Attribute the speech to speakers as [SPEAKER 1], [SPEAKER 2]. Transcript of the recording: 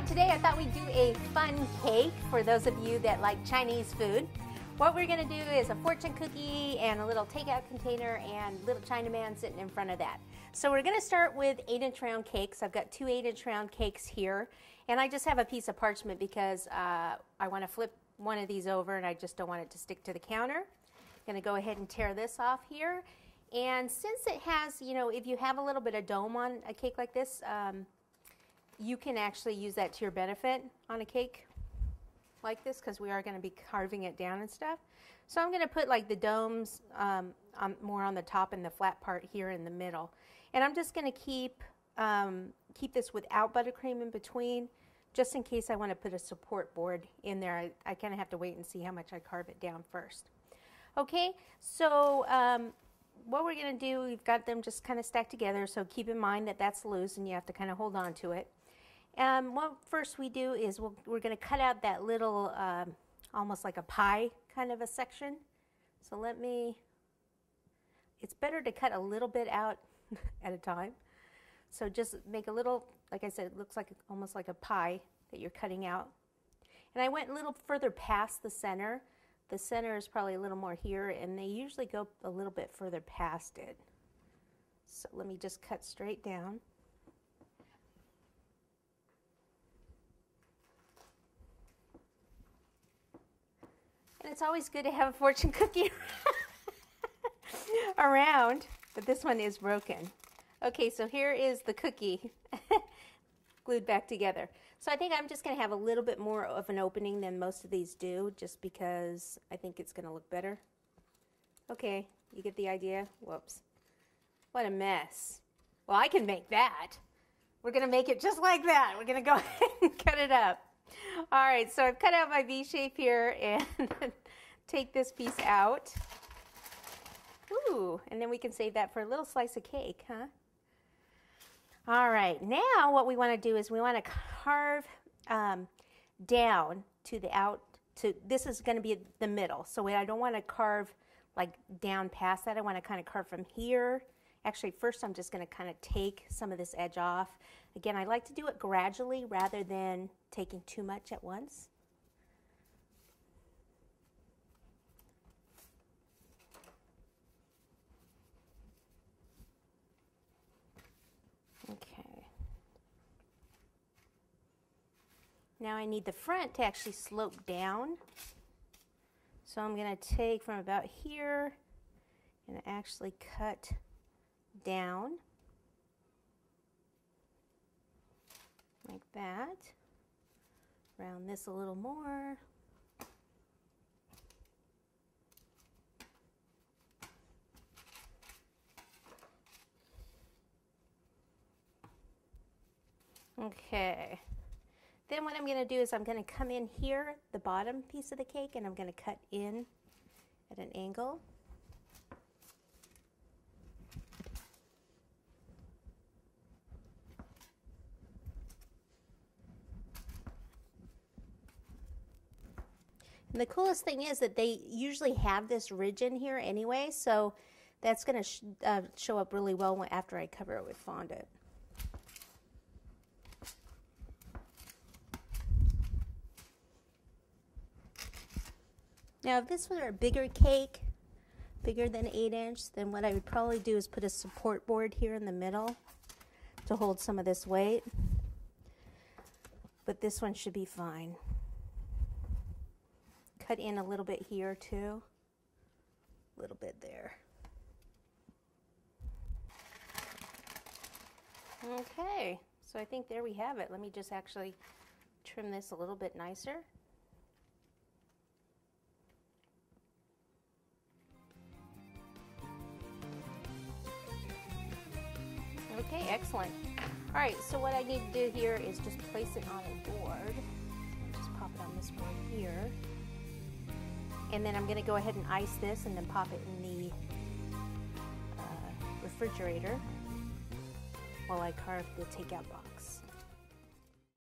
[SPEAKER 1] right, today I thought we'd do a fun cake for those of you that like Chinese food. What we're gonna do is a fortune cookie and a little takeout container and little Chinaman sitting in front of that. So we're gonna start with eight inch round cakes. I've got two eight inch round cakes here and I just have a piece of parchment because uh, I wanna flip one of these over and I just don't want it to stick to the counter. I'm gonna go ahead and tear this off here. And since it has, you know, if you have a little bit of dome on a cake like this, um, you can actually use that to your benefit on a cake like this because we are going to be carving it down and stuff. So I'm going to put like the domes um, on, more on the top and the flat part here in the middle. And I'm just going to keep, um, keep this without buttercream in between just in case I want to put a support board in there. I, I kind of have to wait and see how much I carve it down first. Okay, so um, what we're going to do, we've got them just kind of stacked together, so keep in mind that that's loose and you have to kind of hold on to it. Um, what first we do is we we are going to cut out that little, um, almost like a pie kind of a section. So let me, it's better to cut a little bit out at a time. So just make a little, like I said, it looks like almost like a pie that you're cutting out. And I went a little further past the center. The center is probably a little more here, and they usually go a little bit further past it. So let me just cut straight down. It's always good to have a fortune cookie around, but this one is broken. Okay, so here is the cookie glued back together. So I think I'm just going to have a little bit more of an opening than most of these do, just because I think it's going to look better. Okay, you get the idea? Whoops. What a mess. Well, I can make that. We're going to make it just like that. We're going to go ahead and cut it up. All right, so I've cut out my V shape here and take this piece out. Ooh, and then we can save that for a little slice of cake, huh? All right, now what we want to do is we want to carve um, down to the out, to this is going to be the middle. So I don't want to carve like down past that. I want to kind of carve from here. Actually, first I'm just going to kind of take some of this edge off. Again, I like to do it gradually rather than taking too much at once. Okay. Now I need the front to actually slope down. So I'm going to take from about here and actually cut down. like that. Round this a little more. Okay. Then what I'm going to do is I'm going to come in here, the bottom piece of the cake, and I'm going to cut in at an angle. And the coolest thing is that they usually have this ridge in here anyway, so that's going to sh uh, show up really well after I cover it with fondant. Now, if this were a bigger cake, bigger than 8 inch, then what I would probably do is put a support board here in the middle to hold some of this weight. But this one should be fine cut in a little bit here too. A little bit there. Okay, so I think there we have it. Let me just actually trim this a little bit nicer. Okay, excellent. All right, so what I need to do here is just place it on a board. Just pop it on this board here. And then I'm going to go ahead and ice this and then pop it in the uh, refrigerator while I carve the takeout box.